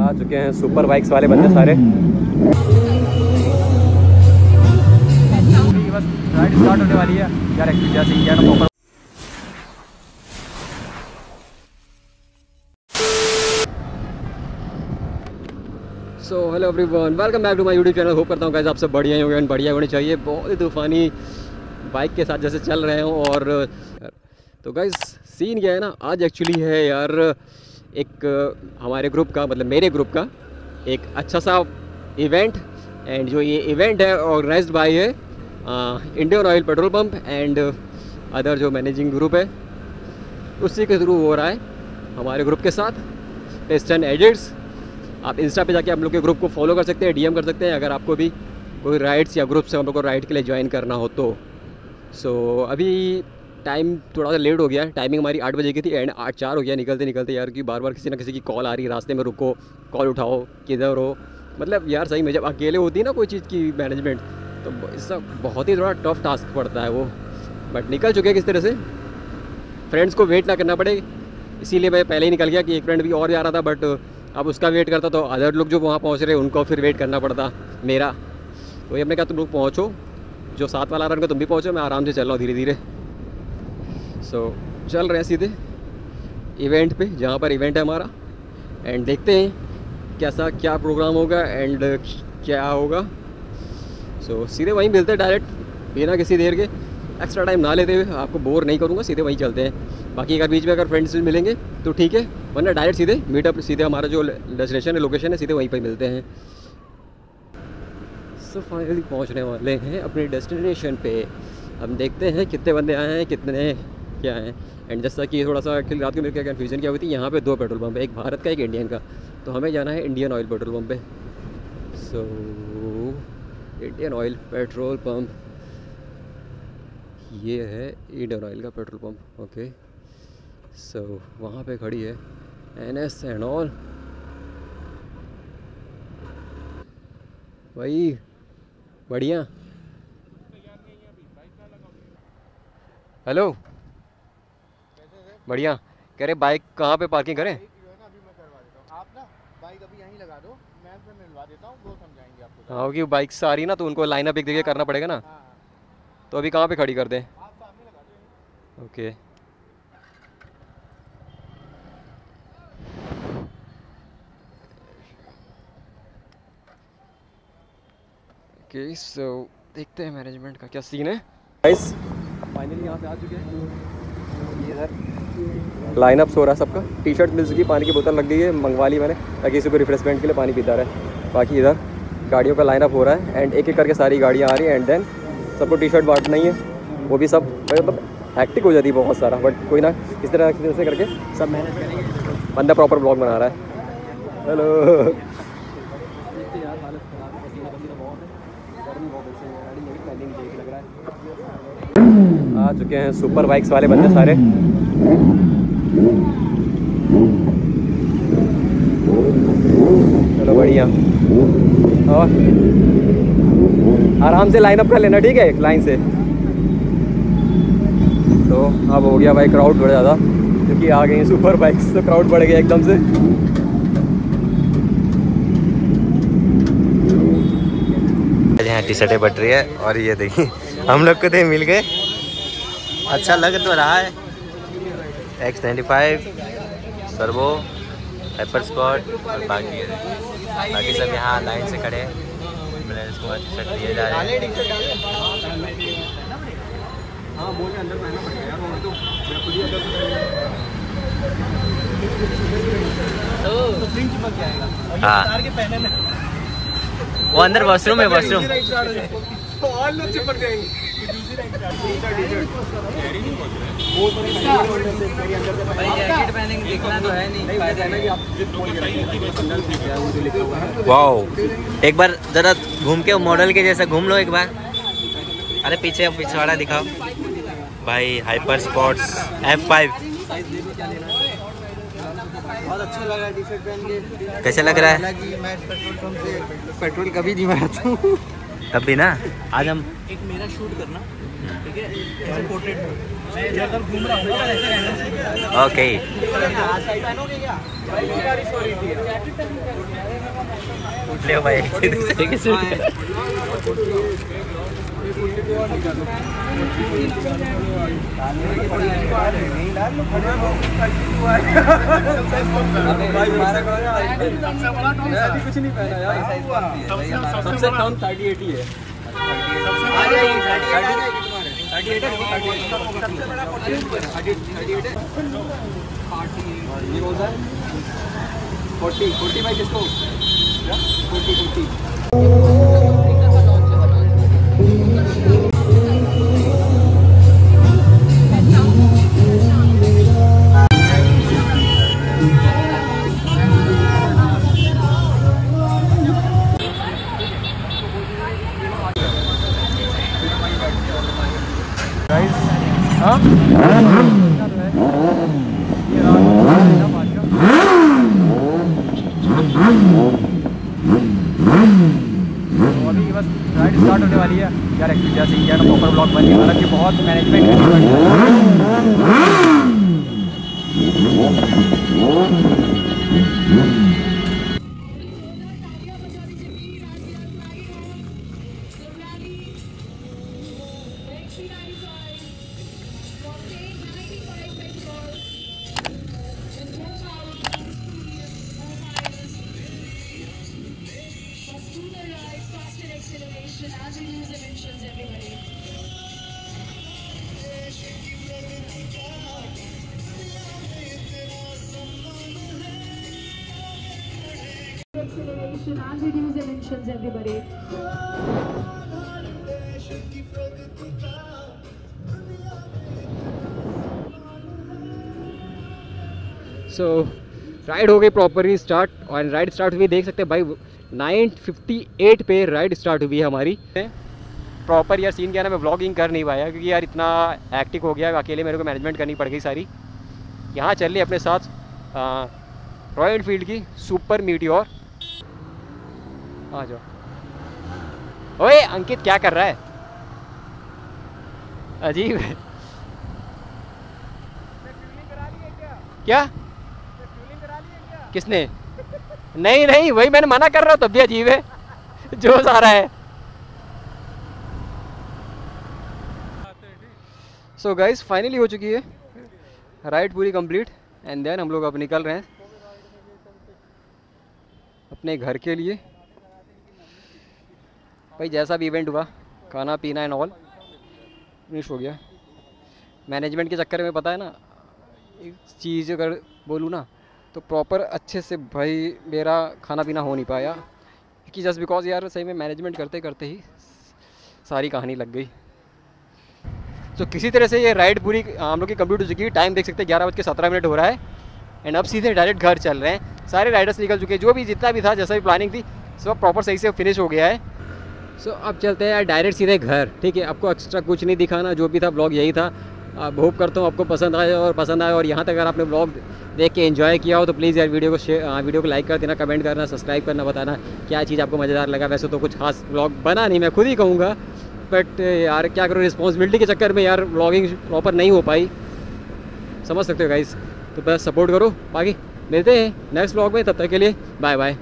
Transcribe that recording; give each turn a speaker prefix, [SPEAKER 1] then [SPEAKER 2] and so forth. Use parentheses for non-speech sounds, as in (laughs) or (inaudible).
[SPEAKER 1] आ चुके हैं super bikes वाले बंदे सारे। बस राइड स्टार्ट होने वाली है। यार जैसे इंडिया का so hello everyone welcome back to my YouTube channel hope करता हूँ गाइस आप सब बढ़िया ही होंगे and बढ़िया होने चाहिए। बहुत ही तूफ़ानी बाइक के साथ जैसे चल रहे हो और तो गाइस सीन क्या है ना? आज एक्चुअली है यार एक हमारे ग्रुप का मतलब मेरे ग्रुप का एक अच्छा सा इवेंट एंड जो ये इवेंट है ऑर्गेनाइज बाय है Indian Oil petrol pump and other जो मैनेजिंग ग्रुप है उसी के थ्रू हो रहा है हमारे ग्रुप के साथ। टेस्ट एंड एडिट्स आप इंस्टा पे जाके आप लोग के ग्रुप को फॉलो कर सकते हैं डीएम कर सकते हैं अगर आपको भी कोई राइड्स या ग्रुप से हम लोग को राइड के लिए ज्वाइन करना हो तो। सो so, अभी टाइम थोड़ा सा लेट हो गया टाइमिंग हमारी आठ बजे की थी एंड आठ चार हो गया निकलते निकलते यार कि बार बार किसी ना किसी की कॉल आ रही है। रास्ते में रुको कॉल उठाओ, किधर हो? मतलब यार सही में जब अकेले होती है ना कोई चीज़ की मैनेजमेंट तो इसका बहुत ही थोड़ा टफ टास्क पड़ता है वो। बट निकल चुके हैं किस तरह से? फ्रेंड्स को वेट ना करना पड़े। इसीलिए मैं पहले ही निकल गया कि एक फ्रेंड भी और जा रहा था बट अब उसका वेट करता तो अदर लोग जो वहाँ पहुँच रहे उनको फिर वेट करना पड़ता, मेरा। वही हमने कहा, तुम लोग पहुँचो, जो साथ वाला रहा तुम भी पहुँचो, मैं आराम से चल रहा हूँ धीरे धीरे सो so, चल रहे हैं सीधे इवेंट पे जहाँ पर इवेंट है हमारा। एंड देखते हैं कैसा क्या प्रोग्राम होगा एंड क्या होगा। सो so, सीधे वहीं मिलते हैं डायरेक्ट बिना किसी देर के। एक्स्ट्रा टाइम ना लेते हुए आपको बोर नहीं करूँगा सीधे वहीं चलते हैं। बाकी अगर बीच में अगर फ्रेंड्स मिलेंगे तो ठीक है वरना डायरेक्ट सीधे मीटअप सीधे हमारा जो डेस्टिनेशन है लोकेशन है सीधे वहीं पर मिलते हैं। सो so, फाइनली पहुँचने वाले हैं अपने डेस्टिनेशन पे। हम देखते हैं कितने बंदे आए हैं कितने क्या हैं? एंड जैसा कि थोड़ा सा एक्चुअली रात को मेरे क्या कन्फ्यूज़न क्या हुई थी? यहाँ पे दो पेट्रोल पंप है, एक भारत का, एक इंडियन का। तो हमें जाना है इंडियन ऑयल पेट्रोल पंप पे। So Indian Oil petrol pump. ये है इंडियन ऑयल का पेट्रोल पंप ओके सो वहाँ पे खड़ी है एन एस एंड ऑल भाई, बढ़िया। हेलो बढ़िया। कह रहे बाइक कहाँ पे पार्किंग करें?
[SPEAKER 2] आप ना बाइक अभी यहीं लगा दो। मैं फिर मिलवा देता हूँ वो समझाएँगे आपको।
[SPEAKER 1] हाँ क्योंकि बाइक से आ रही ना तो उनको लाइन अप एक जगह करना पड़ेगा ना।
[SPEAKER 2] हाँ हाँ
[SPEAKER 1] तो अभी कहाँ पे खड़ी कर दें?
[SPEAKER 2] आप सामने लगा दो।
[SPEAKER 1] ओके। ओके सो देखते हैं मैनेजमेंट का क्या सीन है। फाइनली यहाँ पे आ चुके हैं। ये इधर लाइन अप हो रहा है सबका। टी शर्ट मिल चुकी, पानी की बोतल लग गई है, मंगवा ली मैंने। ताकि इसी को रिफ्रेशमेंट के लिए पानी पीता रहे। बाकी इधर गाड़ियों का लाइनअप हो रहा है। एंड एक एक करके सारी गाड़ियाँ आ रही हैं। एंड देन सबको टी शर्ट बांटना ही है। वो भी सब मतलब हैक्टिक हो जाती है बहुत सारा। बट कोई ना, इस तरह से करके सब मैनेज करेंगे। बंदा प्रॉपर ब्लॉग बना रहा है। हेलो आ चुके हैं सुपर बाइक्स वाले बंदे सारे। चलो बढ़िया। और आराम से लाइन अप कर लेना, ठीक है? लाइन से। तो अब हो गया भाई क्राउड बढ़ ज़्यादा, क्योंकि आ गई सुपर बाइक्स तो क्राउड बढ़ गया एकदम से।
[SPEAKER 3] यहाँ टी शर्टें बट रही है और ये देखिए हम लोग को तो मिल गए। अच्छा लग तो रहा है। X ninety five Servo hyper spot और बाकी बाकी सब यहाँ लाइन से खड़े हैं। मैंने इसको टी शर्ट दिए जा रहे हैं। हाँ। वो अंदर वॉशरूम है वॉशरूम वाओ एक बार जरा घूम के मॉडल के जैसा घूम लो एक बार। अरे पीछे पिछवाड़ा दिखाओ। भाई हाइपर स्पॉट्स एफ़ फाइव
[SPEAKER 2] बहुत अच्छा लगा टी शर्ट पहन के।
[SPEAKER 3] कैसे लग रहा है?
[SPEAKER 2] मैं पेट्रोल पंप से पेट्रोल कभी नहीं भराता हूँ।
[SPEAKER 3] तब भी ना? आज हम
[SPEAKER 2] एक मेरा शूट करना ठीक है? ऐसे पोर्ट्रेट घूम रहा हूँ।
[SPEAKER 3] ओके ले भाई (laughs) ठीक है।
[SPEAKER 1] कुछ नहीं पहना यार सबसे कम थर्टी एटी है फोर्टी फोर्टी बाई किसको स्टार्ट होने वाली है। यार एक्चुअली जैसे इंडिया का प्रॉपर ब्लॉक बन गया। हालाँकि बहुत मैनेजमेंट पड़ती है
[SPEAKER 4] acceleration and emissions, everybody.
[SPEAKER 1] So ride हो गई प्रॉपरली स्टार्ट और राइड स्टार्ट हुई देख सकते हैं भाई 958 पे राइड स्टार्ट हुई है हमारी। प्रॉपर यार सीन क्या ना मैं व्लॉगिंग कर नहीं पाया क्योंकि यार इतना एक्टिव हो गया अकेले मेरे को मैनेजमेंट करनी पड़ गई सारी। यहाँ चल रही अपने साथ रॉयल एनफील्ड की सुपर मीटियोर आ जाओ। ओए, अंकित क्या कर रहा है? अजीब है। क्या? किसने? नहीं नहीं, वही मैंने मना कर रहा हूँ, तब भी अजीब है। आ रहा है। सो गाइस फाइनली हो चुकी है। राइड पूरी कंप्लीट एंड देन हम लोग अब निकल रहे हैं अपने घर के लिए। भाई, जैसा भी इवेंट हुआ, खाना, पीना एंड ऑल फिनिश हो गया। मैनेजमेंट के चक्कर में पता है ना, एक चीज़ अगर बोलूँ ना तो प्रॉपर अच्छे से भाई मेरा खाना पीना हो नहीं पाया। क्योंकि जस्ट बिकॉज़ यार सही में मैनेजमेंट करते करते ही सारी कहानी लग गई। तो किसी तरह से ये राइड पूरी, हम लोग की कंप्लीट हो चुकी है टाइम देख सकते हैं, ग्यारह बज के सत्रह मिनट हो रहा है। एंड अब सीधे डायरेक्ट घर चल रहे हैं। सारे राइडर्स निकल चुके हैं, जो भी जितना भी था, जैसा भी प्लानिंग थी, सब प्रॉपर सही से फिनिश हो गया है। सो अब चलते हैं यार डायरेक्ट सीधे घर, ठीक है? आपको एक्स्ट्रा कुछ नहीं दिखाना, जो भी था ब्लॉग यही था। अब होप करता हूँ आपको पसंद आए और पसंद आए और यहाँ तक अगर आपने ब्लॉग देख के एंजॉय किया हो तो प्लीज़ यार वीडियो को शेयर वीडियो को लाइक कर देना कमेंट करना सब्सक्राइब करना, बताना क्या चीज़ आपको मज़ेदार लगा। वैसे तो कुछ खास ब्लॉग बना नहीं, मैं खुद ही कहूँगा। बट यार, क्या करूँ रिस्पॉन्सिबिलिटी के चक्कर में यार ब्लॉगिंग प्रॉपर नहीं हो पाई। समझ सकते हो गाइस तो बस सपोर्ट करो, बाकी मिलते हैं नेक्स्ट ब्लॉग में, तब तक के लिए बाय बाय